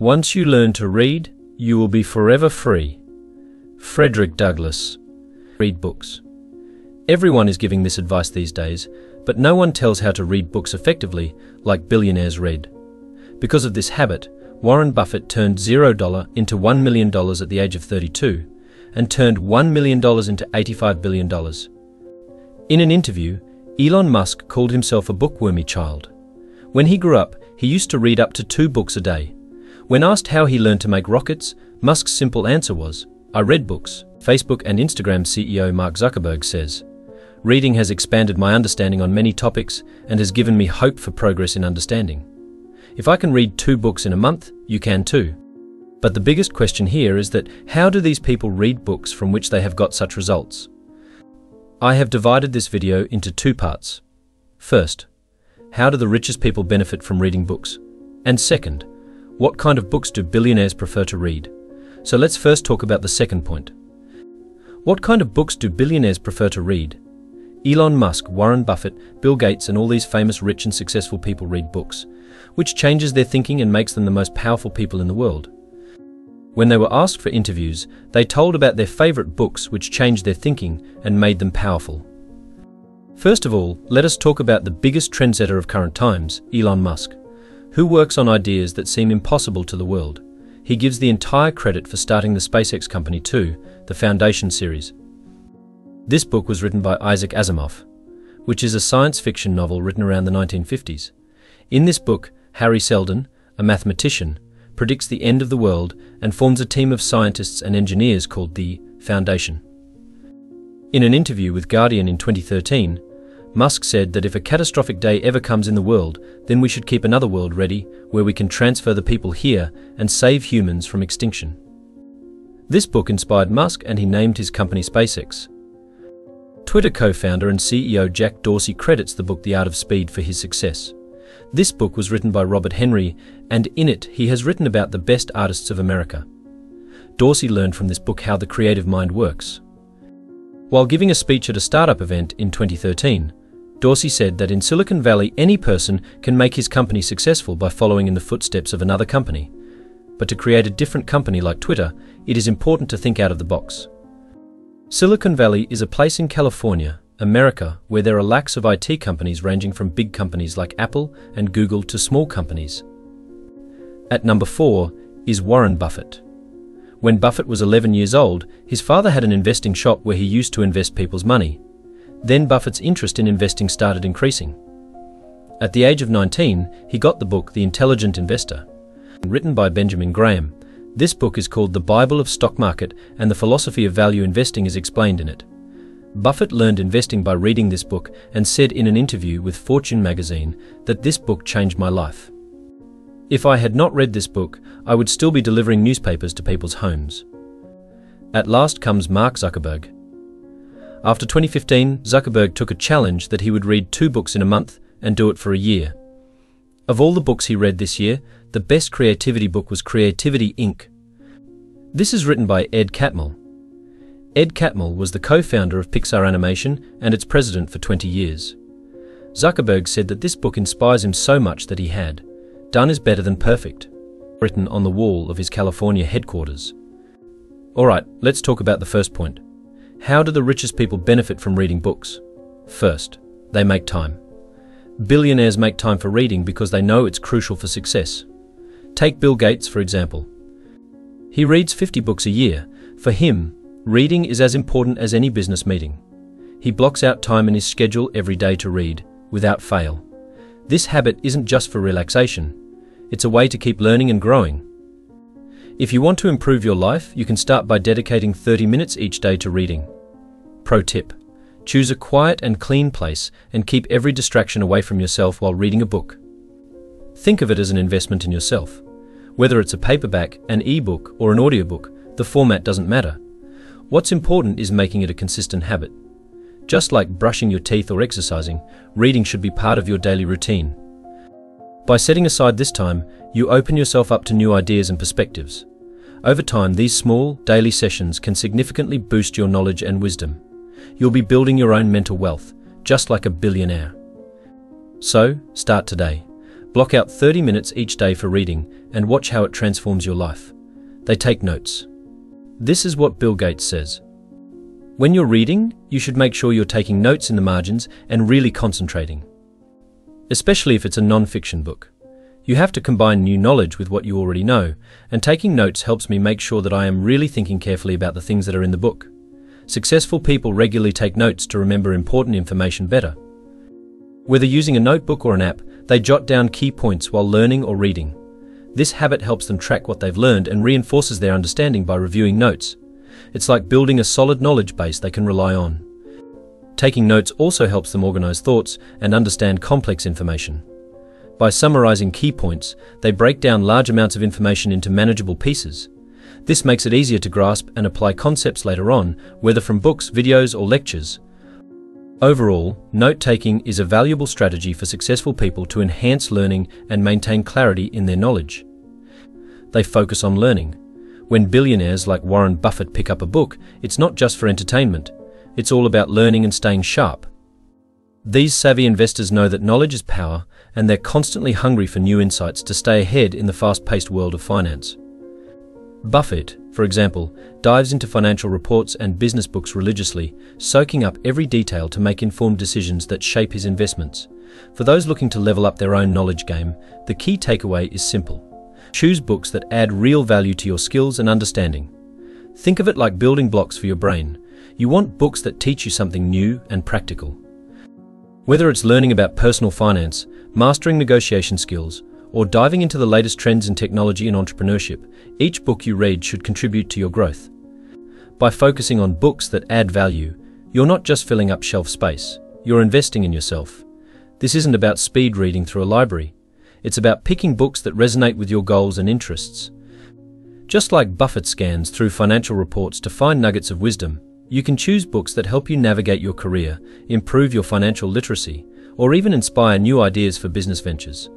Once you learn to read, you will be forever free. Frederick Douglass. Read books. Everyone is giving this advice these days, but no one tells how to read books effectively like billionaires read. Because of this habit, Warren Buffett turned $0 into $1 million at the age of 32 and turned $1 million into $85 billion. In an interview, Elon Musk called himself a bookwormy child. When he grew up, he used to read up to two books a day. When asked how he learned to make rockets, Musk's simple answer was, I read books. Facebook and Instagram CEO Mark Zuckerberg says, Reading has expanded my understanding on many topics and has given me hope for progress in understanding. If I can read two books in a month, you can too. But the biggest question here is that how do these people read books from which they have got such results? I have divided this video into two parts. First, how do the richest people benefit from reading books? And second, what kind of books do billionaires prefer to read? So let's first talk about the second point. What kind of books do billionaires prefer to read? Elon Musk, Warren Buffett, Bill Gates and all these famous rich and successful people read books, which changes their thinking and makes them the most powerful people in the world. When they were asked for interviews, they told about their favourite books which changed their thinking and made them powerful. First of all, let us talk about the biggest trendsetter of current times, Elon Musk, who works on ideas that seem impossible to the world. He gives the entire credit for starting the SpaceX company too, the Foundation series. This book was written by Isaac Asimov, which is a science fiction novel written around the 1950s. In this book, Hari Seldon, a mathematician, predicts the end of the world and forms a team of scientists and engineers called the Foundation. In an interview with Guardian in 2013, Musk said that if a catastrophic day ever comes in the world, then we should keep another world ready where we can transfer the people here and save humans from extinction. This book inspired Musk and he named his company SpaceX. Twitter co-founder and CEO Jack Dorsey credits the book The Art of Speed for his success. This book was written by Robert Henri, and in it he has written about the best artists of America. Dorsey learned from this book how the creative mind works. While giving a speech at a startup event in 2013, Dorsey said that in Silicon Valley any person can make his company successful by following in the footsteps of another company. But to create a different company like Twitter, it is important to think out of the box. Silicon Valley is a place in California America, where there are lakhs of IT companies ranging from big companies like Apple and Google to small companies. At number 4 is Warren Buffett. When Buffett was 11 years old, his father had an investing shop where he used to invest people's money. Then Buffett's interest in investing started increasing. At the age of 19, he got the book The Intelligent Investor, written by Benjamin Graham. This book is called The Bible of Stock Market and the philosophy of value investing is explained in it. Buffett learned investing by reading this book and said in an interview with Fortune magazine that this book changed my life. If I had not read this book, I would still be delivering newspapers to people's homes. At last comes Mark Zuckerberg. After 2015, Zuckerberg took a challenge that he would read two books in a month and do it for a year. Of all the books he read this year, the best creativity book was Creativity Inc. This is written by Ed Catmull, Ed Catmull was the co-founder of Pixar Animation and its president for 20 years. Zuckerberg said that this book inspires him so much that he had Done is better than perfect, written on the wall of his California headquarters. Alright, let's talk about the first point. How do the richest people benefit from reading books? First, they make time. Billionaires make time for reading because they know it's crucial for success. Take Bill Gates, for example. He reads 50 books a year. For him, Reading is as important as any business meeting. He blocks out time in his schedule every day to read, without fail. This habit isn't just for relaxation, it's a way to keep learning and growing. If you want to improve your life, you can start by dedicating 30 minutes each day to reading. Pro tip choose a quiet and clean place and keep every distraction away from yourself while reading a book. Think of it as an investment in yourself. Whether it's a paperback, an e-book, or an audiobook, the format doesn't matter. What's important is making it a consistent habit. Just like brushing your teeth or exercising, reading should be part of your daily routine. By setting aside this time, you open yourself up to new ideas and perspectives. Over time, these small, daily sessions can significantly boost your knowledge and wisdom. You'll be building your own mental wealth, just like a billionaire. So, start today. Block out 30 minutes each day for reading and watch how it transforms your life. They take notes. This is what Bill Gates says. When you're reading, you should make sure you're taking notes in the margins and really concentrating. Especially if it's a non-fiction book. You have to combine new knowledge with what you already know, and taking notes helps me make sure that I am really thinking carefully about the things that are in the book. Successful people regularly take notes to remember important information better. Whether using a notebook or an app, they jot down key points while learning or reading. This habit helps them track what they've learned and reinforces their understanding by reviewing notes. It's like building a solid knowledge base they can rely on. Taking notes also helps them organize thoughts and understand complex information. By summarizing key points, they break down large amounts of information into manageable pieces. This makes it easier to grasp and apply concepts later on, whether from books, videos, or lectures. Overall, note-taking is a valuable strategy for successful people to enhance learning and maintain clarity in their knowledge. They focus on learning. When billionaires like Warren Buffett pick up a book, it's not just for entertainment. It's all about learning and staying sharp. These savvy investors know that knowledge is power, and they're constantly hungry for new insights to stay ahead in the fast-paced world of finance. Buffett, for example, dives into financial reports and business books religiously, soaking up every detail to make informed decisions that shape his investments. For those looking to level up their own knowledge game, the key takeaway is simple. Choose books that add real value to your skills and understanding. Think of it like building blocks for your brain. You want books that teach you something new and practical. Whether it's learning about personal finance, mastering negotiation skills, or diving into the latest trends in technology and entrepreneurship, each book you read should contribute to your growth. By focusing on books that add value, you're not just filling up shelf space, you're investing in yourself. This isn't about speed reading through a library. It's about picking books that resonate with your goals and interests. Just like Buffett scans through financial reports to find nuggets of wisdom, you can choose books that help you navigate your career, improve your financial literacy, or even inspire new ideas for business ventures.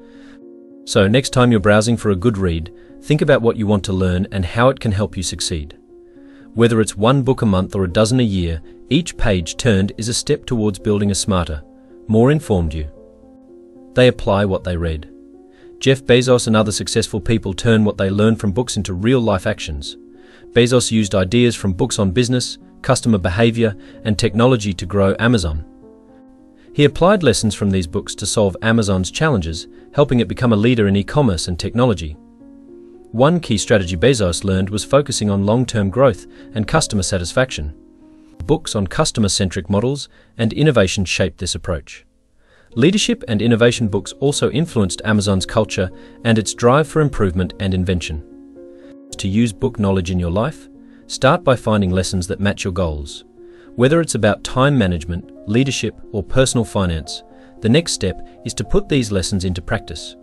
So next time you're browsing for a good read, think about what you want to learn and how it can help you succeed. Whether it's one book a month or a dozen a year, each page turned is a step towards building a smarter, more informed you. They apply what they read. Jeff Bezos and other successful people turn what they learn from books into real-life actions. Bezos used ideas from books on business, customer behavior, and technology to grow Amazon. He applied lessons from these books to solve Amazon's challenges, helping it become a leader in e-commerce and technology. One key strategy Bezos learned was focusing on long-term growth and customer satisfaction. Books on customer-centric models and innovation shaped this approach. Leadership and innovation books also influenced Amazon's culture and its drive for improvement and invention. To use book knowledge in your life, start by finding lessons that match your goals. Whether it's about time management, leadership, or personal finance, the next step is to put these lessons into practice.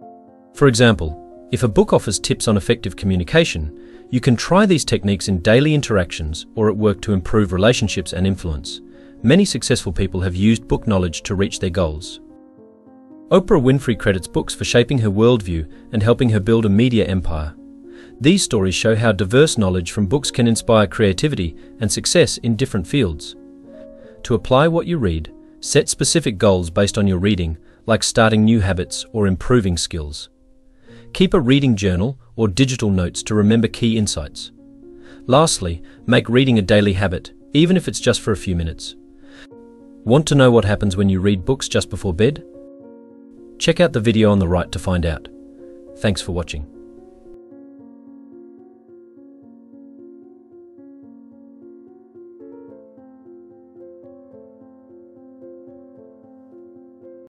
For example, if a book offers tips on effective communication, you can try these techniques in daily interactions or at work to improve relationships and influence. Many successful people have used book knowledge to reach their goals. Oprah Winfrey credits books for shaping her worldview and helping her build a media empire. These stories show how diverse knowledge from books can inspire creativity and success in different fields. To apply what you read, set specific goals based on your reading, like starting new habits or improving skills. Keep a reading journal or digital notes to remember key insights. Lastly, make reading a daily habit, even if it's just for a few minutes. Want to know what happens when you read books just before bed? Check out the video on the right to find out. Thanks for watching.